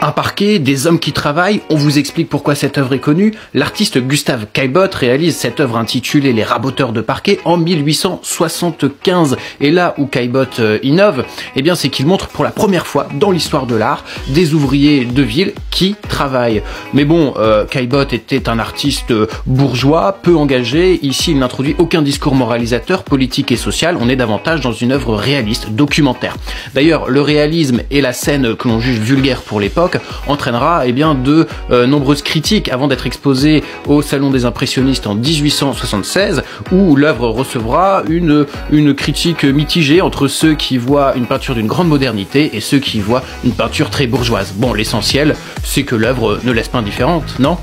Un parquet, des hommes qui travaillent, on vous explique pourquoi cette œuvre est connue. L'artiste Gustave Caillebotte réalise cette œuvre intitulée Les raboteurs de parquet en 1875. Et là où Caillebotte euh, innove, eh bien c'est qu'il montre pour la première fois dans l'histoire de l'art des ouvriers de ville qui travaillent. Mais bon, euh, Caillebotte était un artiste bourgeois, peu engagé. Ici, il n'introduit aucun discours moralisateur, politique et social. On est davantage dans une œuvre réaliste, documentaire. D'ailleurs, le réalisme et la scène que l'on juge vulgaire pour l'époque entraînera eh bien, de euh, nombreuses critiques avant d'être exposée au Salon des impressionnistes en 1876, où l'œuvre recevra une, une critique mitigée entre ceux qui voient une peinture d'une grande modernité et ceux qui voient une peinture très bourgeoise. Bon, l'essentiel, c'est que l'œuvre ne laisse pas indifférente, non?